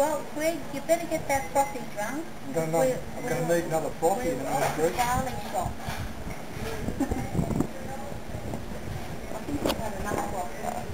Well, Greg, you better get that frothy drunk. I'm going to need another frothy in another. We're the shop. I think we've had enough we've,